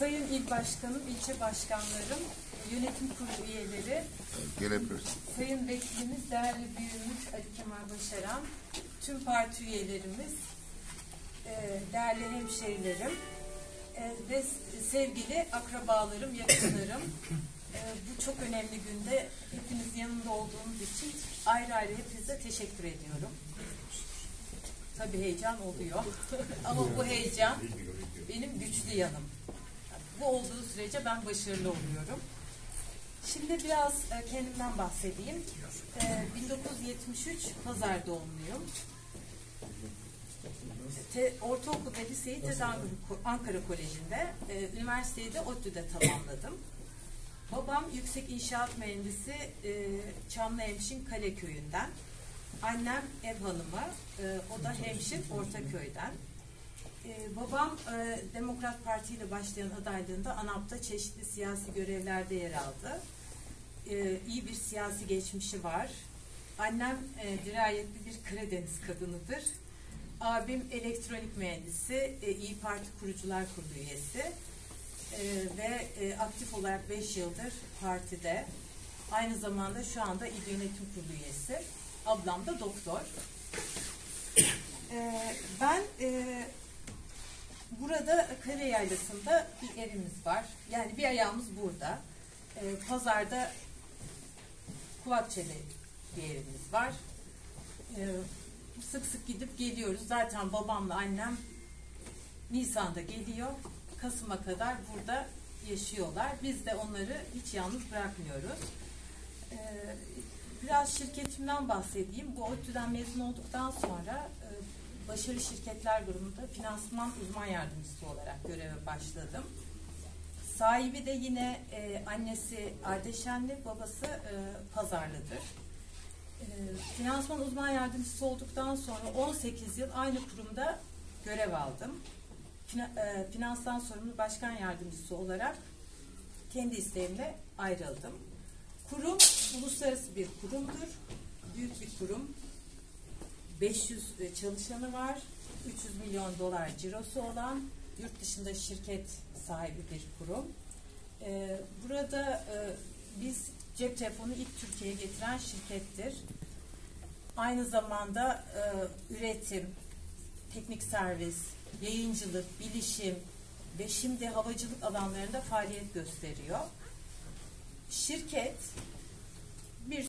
Sayın İl Başkanım, ilçe başkanlarım, yönetim kurulu üyeleri, Gelebilirsin. Sayın Vekilimiz, değerli büyüğümüz Ali Kemal Başaran, tüm parti üyelerimiz, e, değerli hemşehrilerim e, ve sevgili akrabalarım, yakınlarım, e, bu çok önemli günde hepiniz yanında olduğunuz için ayrı ayrı hepinize teşekkür ediyorum. Tabii heyecan oluyor ama bu heyecan benim güçlü yanım. Bu olduğu sürece ben başarılı oluyorum. Şimdi biraz e, kendimden bahsedeyim. E, 1973 Pazar doğumluyum. Te, ortaokul ve liseyi TED Ankara Koleji'nde, e, üniversiteyi de ODTÜ'de tamamladım. Babam yüksek inşaat mühendisi e, Çamlıhemşin Kaleköy'ünden. Annem ev hanımı, e, o da hemşin Ortaköy'den. E, babam e, Demokrat Parti ile başlayan adaylığında ANAP'ta çeşitli siyasi görevlerde yer aldı. E, iyi bir siyasi geçmişi var. Annem e, dirayetli bir Karadeniz kadınıdır. Abim elektronik mühendisi, e, İyi Parti Kurucular Kurulu üyesi e, ve aktif olarak 5 yıldır partide. Aynı zamanda şu anda İl Yönetim Kurulu üyesi. Ablam da doktor. E, ben e, burada Kale Yaylası'nda bir evimiz var. Yani bir ayağımız burada. E, pazarda Kuvatçeli bir evimiz var. E, sık sık gidip geliyoruz. Zaten babamla annem Nisan'da geliyor. Kasım'a kadar burada yaşıyorlar. Biz de onları hiç yalnız bırakmıyoruz. Ee, biraz şirketimden bahsedeyim. Bu ODTÜ'den mezun olduktan sonra e, Başarı Şirketler grubunda finansman uzman yardımcısı olarak göreve başladım. Sahibi de yine e, annesi Ardeşenli, babası e, Pazarlıdır. E, finansman uzman yardımcısı olduktan sonra 18 yıl aynı kurumda görev aldım. Fina, e, finanstan sorumlu başkan yardımcısı olarak kendi isteğimle ayrıldım. Kurum uluslararası bir kurumdur. Büyük bir kurum. 500 çalışanı var. 300 milyon dolar cirosu olan yurt dışında şirket sahibi bir kurum. E, burada e, biz cep telefonu ilk Türkiye'ye getiren şirkettir. Aynı zamanda e, üretim, teknik servis, yayıncılık, bilişim ve şimdi havacılık alanlarında faaliyet gösteriyor. Şirket